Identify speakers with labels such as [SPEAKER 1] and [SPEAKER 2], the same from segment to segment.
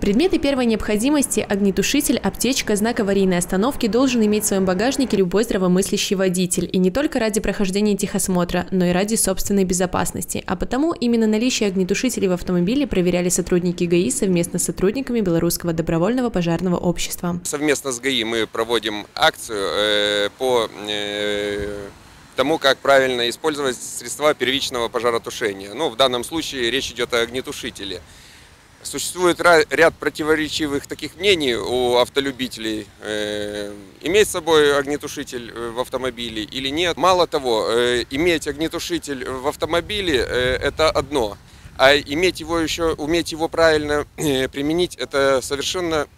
[SPEAKER 1] Предметы первой необходимости – огнетушитель, аптечка, знак аварийной остановки должен иметь в своем багажнике любой здравомыслящий водитель. И не только ради прохождения техосмотра, но и ради собственной безопасности. А потому именно наличие огнетушителей в автомобиле проверяли сотрудники ГАИ совместно с сотрудниками Белорусского добровольного пожарного общества.
[SPEAKER 2] Совместно с ГАИ мы проводим акцию э, по э, тому, как правильно использовать средства первичного пожаротушения. Ну, в данном случае речь идет о огнетушителе. Существует ряд противоречивых таких мнений у автолюбителей. Э, иметь с собой огнетушитель э, в автомобиле или нет. Мало того, э, иметь огнетушитель в автомобиле – это одно. А иметь его еще, уметь его правильно применить – это совершенно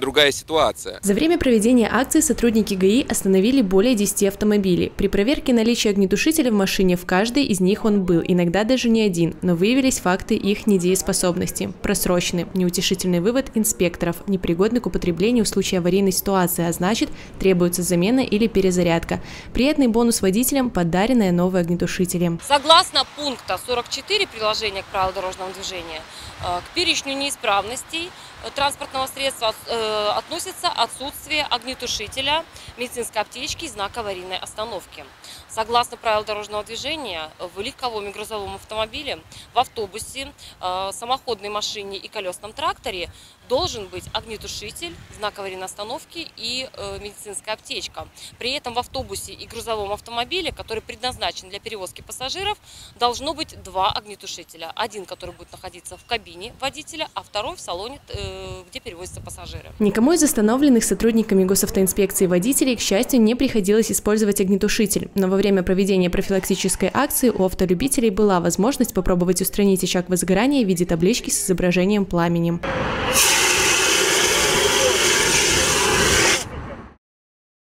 [SPEAKER 2] другая ситуация.
[SPEAKER 1] За время проведения акции сотрудники ГАИ остановили более 10 автомобилей. При проверке наличия огнетушителя в машине в каждой из них он был, иногда даже не один, но выявились факты их недееспособности. Просроченный, неутешительный вывод инспекторов, непригодный к употреблению в случае аварийной ситуации, а значит требуется замена или перезарядка. Приятный бонус водителям – подаренные новые огнетушители.
[SPEAKER 3] Согласно пункта 44 приложения к правилам дорожного движения, э, к перечню неисправностей транспортного средства э, относится отсутствие огнетушителя, медицинской аптечки и знак аварийной остановки. Согласно правилам дорожного движения, в легковом и грузовом автомобиле, в автобусе, э, самоходной машине и колесном тракторе должен быть огнетушитель, знак аварийной остановки и э, медицинская аптечка. При этом в автобусе и грузовом автомобиле, который предназначен для перевозки пассажиров, должно быть два огнетушителя. Один, который будет находиться в кабине водителя, а второй в салоне, э, где перевозятся пассажиры.
[SPEAKER 1] Никому из остановленных сотрудниками госавтоинспекции водителей, к счастью, не приходилось использовать огнетушитель. Но во время проведения профилактической акции у автолюбителей была возможность попробовать устранить очаг возгорания в виде таблички с изображением пламени.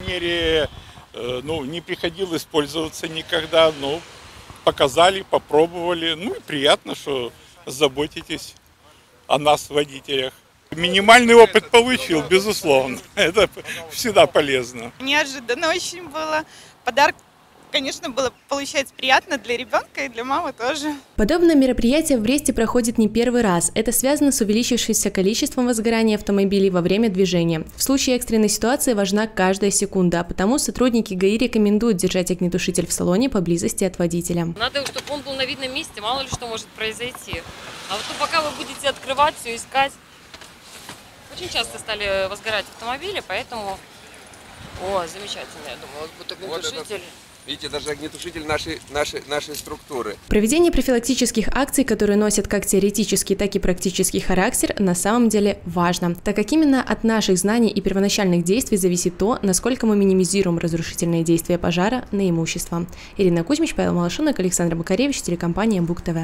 [SPEAKER 4] Мере, э, ну, не приходилось пользоваться никогда, но показали, попробовали. Ну и приятно, что заботитесь о нас, водителях. Минимальный опыт получил, безусловно. Это всегда полезно.
[SPEAKER 5] Неожиданно очень было. Подарок конечно, было получается приятно для ребенка и для мамы тоже.
[SPEAKER 1] Подобное мероприятие в Бресте проходит не первый раз. Это связано с увеличившимся количеством возгораний автомобилей во время движения. В случае экстренной ситуации важна каждая секунда, а потому сотрудники ГАИ рекомендуют держать огнетушитель в салоне поблизости от водителя.
[SPEAKER 3] Надо, чтобы он был на видном месте, мало ли что может произойти. А вот пока вы будете открывать все, искать, очень часто стали возгорать автомобили, поэтому... О, замечательно, я думаю, вот будет огнетушитель. Вот
[SPEAKER 2] Видите, даже огнетушитель нашей, нашей, нашей структуры.
[SPEAKER 1] Проведение профилактических акций, которые носят как теоретический, так и практический характер, на самом деле важно, так как именно от наших знаний и первоначальных действий зависит то, насколько мы минимизируем разрушительные действия пожара на имущество. Ирина Кузьмич, Павел Малышонок, Александр Макаревич, телекомпания Бук ТВ.